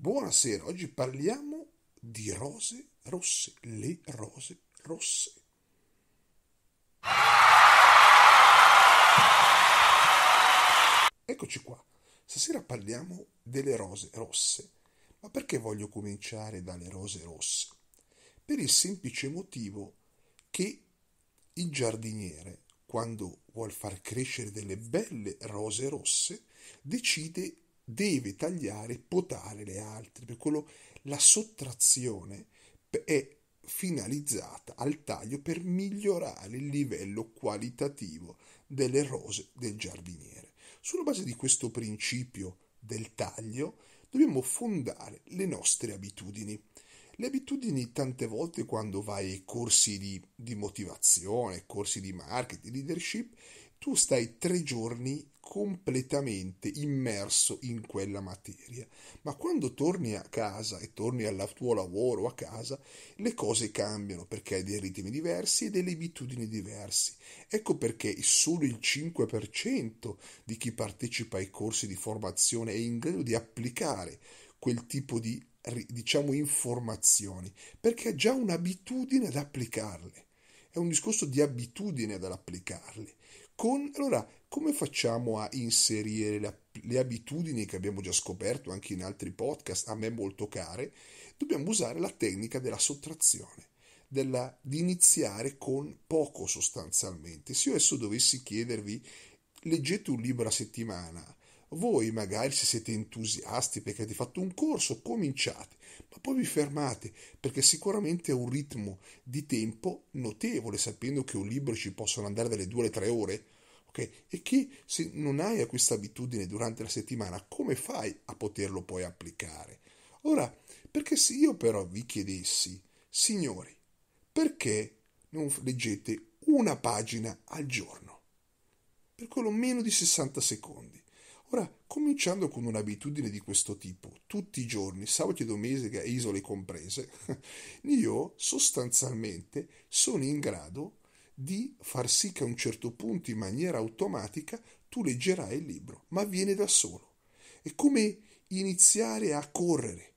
Buonasera, oggi parliamo di rose rosse, le rose rosse. Eccoci qua, stasera parliamo delle rose rosse. Ma perché voglio cominciare dalle rose rosse? Per il semplice motivo che il giardiniere, quando vuol far crescere delle belle rose rosse, decide deve tagliare, potare le altre, per quello la sottrazione è finalizzata al taglio per migliorare il livello qualitativo delle rose del giardiniere. Sulla base di questo principio del taglio dobbiamo fondare le nostre abitudini. Le abitudini tante volte quando vai ai corsi di, di motivazione, corsi di marketing, leadership, tu stai tre giorni completamente immerso in quella materia. Ma quando torni a casa e torni al tuo lavoro a casa, le cose cambiano perché hai dei ritmi diversi e delle abitudini diverse. Ecco perché solo il 5% di chi partecipa ai corsi di formazione è in grado di applicare quel tipo di diciamo informazioni, perché ha già un'abitudine ad applicarle. È un discorso di abitudine ad applicarle. Con, allora, come facciamo a inserire le, le abitudini che abbiamo già scoperto anche in altri podcast, a me molto care? Dobbiamo usare la tecnica della sottrazione. Della, di iniziare con poco sostanzialmente. Se io adesso dovessi chiedervi, leggete un libro a settimana, voi magari se siete entusiasti perché avete fatto un corso, cominciate, ma poi vi fermate perché sicuramente è un ritmo di tempo notevole, sapendo che un libro ci possono andare dalle due alle tre ore. Okay? E che se non hai questa abitudine durante la settimana, come fai a poterlo poi applicare? Ora, perché se io però vi chiedessi, signori, perché non leggete una pagina al giorno? Per quello meno di 60 secondi. Ora, cominciando con un'abitudine di questo tipo, tutti i giorni, sabato e domenica, isole comprese, io sostanzialmente sono in grado di far sì che a un certo punto, in maniera automatica, tu leggerai il libro, ma avviene da solo. È come iniziare a correre.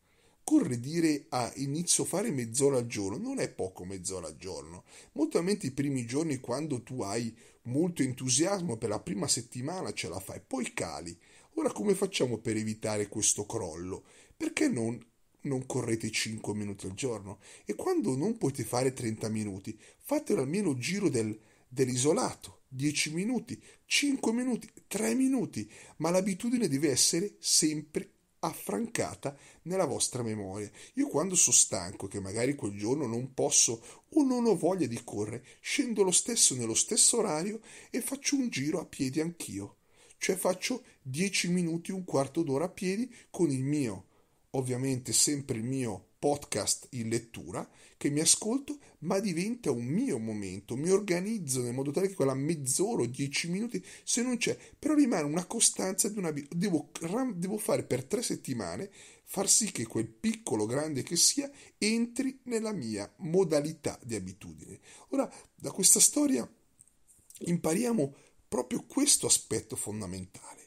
Corre dire a ah, inizio a fare mezz'ora al giorno non è poco mezz'ora al giorno. Molto i primi giorni quando tu hai molto entusiasmo per la prima settimana ce la fai, poi cali. Ora come facciamo per evitare questo crollo? Perché non, non correte 5 minuti al giorno? E quando non potete fare 30 minuti, fatelo almeno giro del, dell'isolato. 10 minuti, 5 minuti, 3 minuti, ma l'abitudine deve essere sempre affrancata nella vostra memoria. Io quando sono stanco, che magari quel giorno non posso o non ho voglia di correre, scendo lo stesso nello stesso orario e faccio un giro a piedi anch'io. Cioè faccio 10 minuti, un quarto d'ora a piedi con il mio, ovviamente sempre il mio podcast in lettura che mi ascolto, ma diventa un mio momento. Mi organizzo nel modo tale che quella mezz'ora o dieci minuti, se non c'è, però rimane una costanza di una. Devo, devo fare per tre settimane far sì che quel piccolo grande che sia entri nella mia modalità di abitudine. Ora, da questa storia impariamo proprio questo aspetto fondamentale.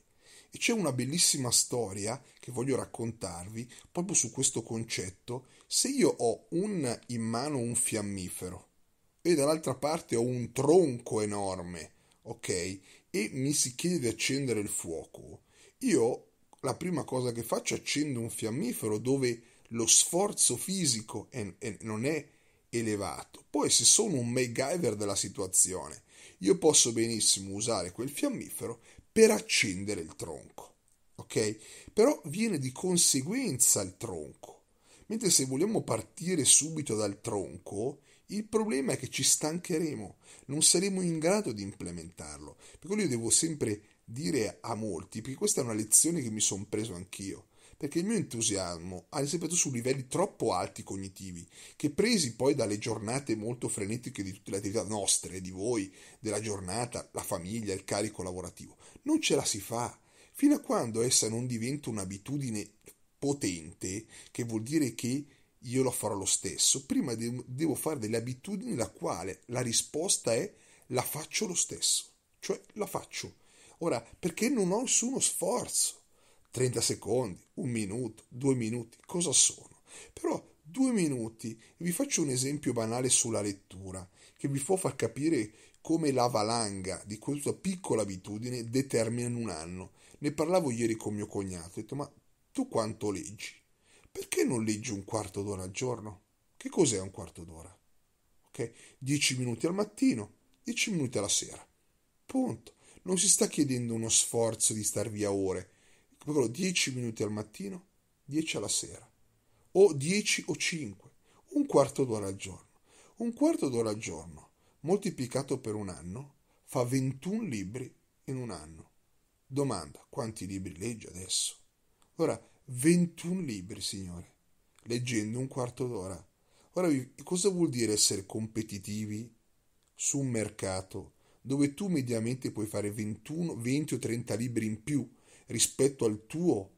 E c'è una bellissima storia che voglio raccontarvi proprio su questo concetto. Se io ho un, in mano un fiammifero e dall'altra parte ho un tronco enorme, ok, e mi si chiede di accendere il fuoco, io la prima cosa che faccio accendo un fiammifero dove lo sforzo fisico è, è, non è elevato. Poi se sono un MacGyver della situazione, io posso benissimo usare quel fiammifero per accendere il tronco. Ok? Però viene di conseguenza il tronco. Mentre se vogliamo partire subito dal tronco, il problema è che ci stancheremo, non saremo in grado di implementarlo. Per quello io devo sempre dire a molti, perché questa è una lezione che mi sono preso anch'io perché il mio entusiasmo ha sempre su livelli troppo alti cognitivi, che presi poi dalle giornate molto frenetiche di tutte le attività nostre, di voi, della giornata, la famiglia, il carico lavorativo, non ce la si fa. Fino a quando essa non diventa un'abitudine potente, che vuol dire che io lo farò lo stesso, prima devo fare delle abitudini la quale la risposta è la faccio lo stesso, cioè la faccio. Ora, perché non ho nessuno sforzo 30 secondi, un minuto, due minuti, cosa sono? Però due minuti, vi faccio un esempio banale sulla lettura, che vi può far capire come la valanga di questa piccola abitudine determina in un anno. Ne parlavo ieri con mio cognato, ho detto ma tu quanto leggi? Perché non leggi un quarto d'ora al giorno? Che cos'è un quarto d'ora? Ok? 10 minuti al mattino, 10 minuti alla sera. Punto. Non si sta chiedendo uno sforzo di star via ore. Proprio 10 minuti al mattino, 10 alla sera. O 10 o 5. Un quarto d'ora al giorno. Un quarto d'ora al giorno moltiplicato per un anno fa 21 libri in un anno. Domanda, quanti libri legge adesso? Ora, 21 libri, signore, leggendo un quarto d'ora. Ora, cosa vuol dire essere competitivi su un mercato dove tu mediamente puoi fare 21, 20 o 30 libri in più rispetto al tuo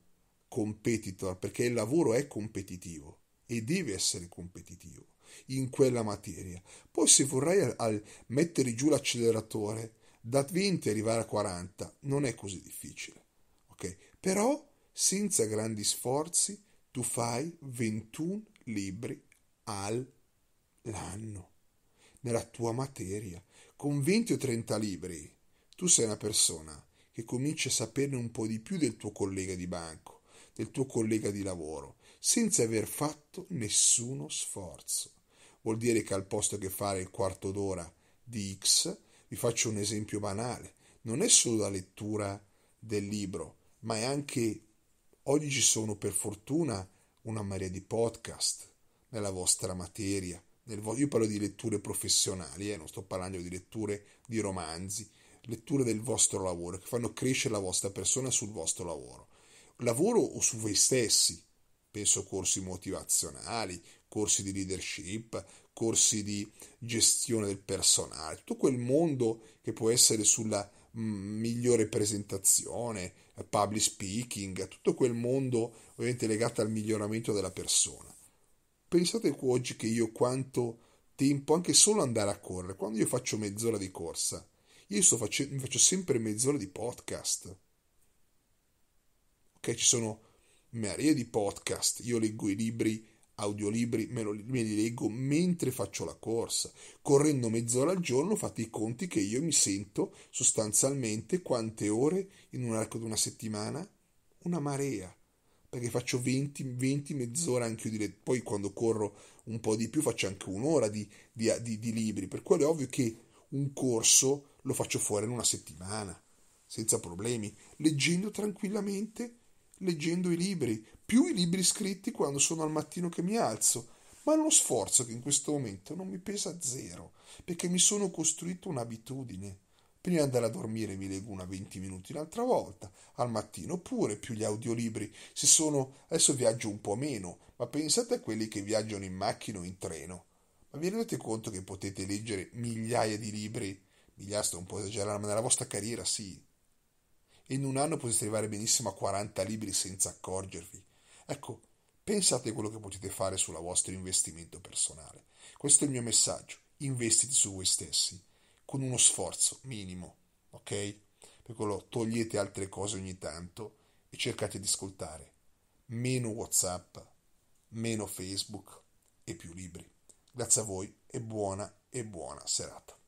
competitor, perché il lavoro è competitivo e deve essere competitivo in quella materia. Poi se vorrai al, al mettere giù l'acceleratore da 20 arrivare a 40 non è così difficile. Ok? Però senza grandi sforzi tu fai 21 libri all'anno nella tua materia. Con 20 o 30 libri tu sei una persona che comincia a saperne un po' di più del tuo collega di banco, del tuo collega di lavoro, senza aver fatto nessuno sforzo. Vuol dire che al posto che fare il quarto d'ora di X, vi faccio un esempio banale, non è solo la lettura del libro, ma è anche, oggi ci sono per fortuna una marea di podcast nella vostra materia, nel, io parlo di letture professionali, eh, non sto parlando di letture di romanzi, letture del vostro lavoro, che fanno crescere la vostra persona sul vostro lavoro. Lavoro o su voi stessi, penso corsi motivazionali, corsi di leadership, corsi di gestione del personale, tutto quel mondo che può essere sulla mm, migliore presentazione, public speaking, tutto quel mondo ovviamente legato al miglioramento della persona. Pensate oggi che io quanto tempo, anche solo andare a correre, quando io faccio mezz'ora di corsa, io sto facendo, faccio sempre mezz'ora di podcast. Ok, ci sono marea di podcast, io leggo i libri, audiolibri, me, lo, me li leggo mentre faccio la corsa. Correndo mezz'ora al giorno fate i conti che io mi sento sostanzialmente quante ore in un arco di una settimana? Una marea. Perché faccio 20, 20 mezz'ora anche io di lettura. Poi quando corro un po' di più faccio anche un'ora di, di, di, di libri. Per quello è ovvio che un corso lo faccio fuori in una settimana, senza problemi, leggendo tranquillamente leggendo i libri, più i libri scritti quando sono al mattino che mi alzo, ma è uno sforzo che in questo momento non mi pesa zero, perché mi sono costruito un'abitudine. Prima di andare a dormire mi leggo una 20 minuti un'altra volta, al mattino pure, più gli audiolibri, se sono, adesso viaggio un po' meno, ma pensate a quelli che viaggiano in macchina o in treno. Ma vi rendete conto che potete leggere migliaia di libri? Migliaia sto un po' esagerando, ma nella vostra carriera sì, in un anno potete arrivare benissimo a 40 libri senza accorgervi. Ecco, pensate a quello che potete fare sul vostro investimento personale. Questo è il mio messaggio. Investite su voi stessi con uno sforzo minimo, ok? Per quello togliete altre cose ogni tanto e cercate di ascoltare meno WhatsApp, meno Facebook e più libri. Grazie a voi e buona e buona serata.